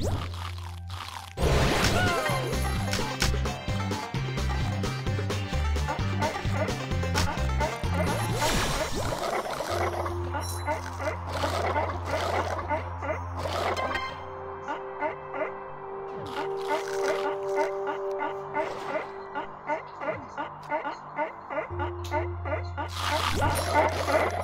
What? Thank you.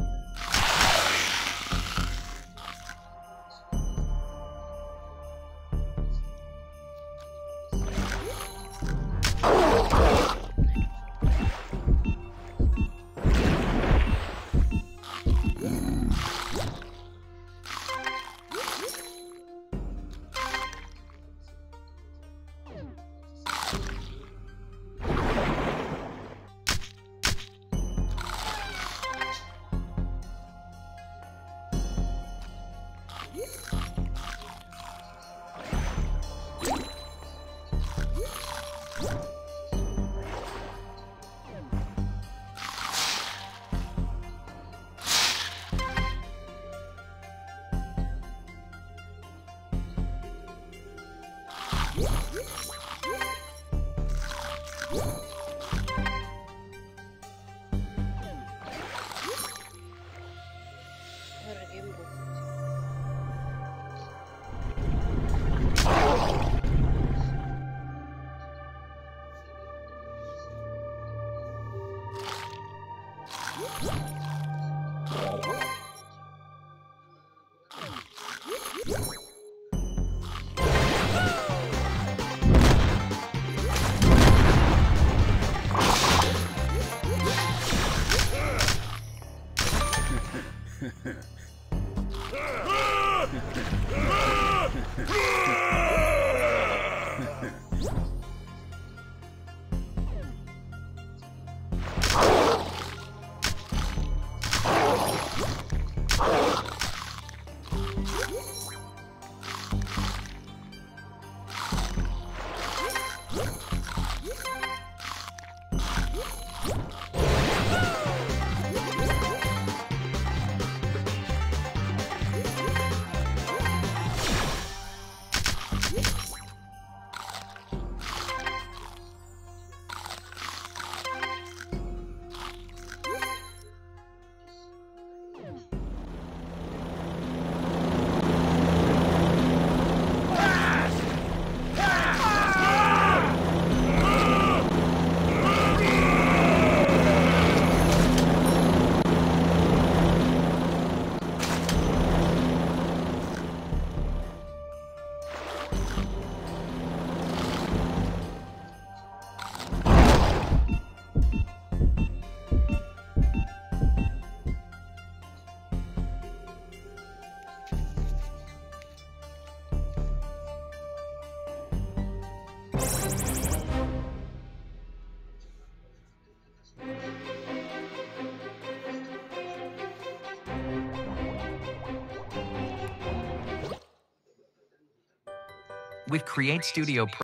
With Create Studio Pro,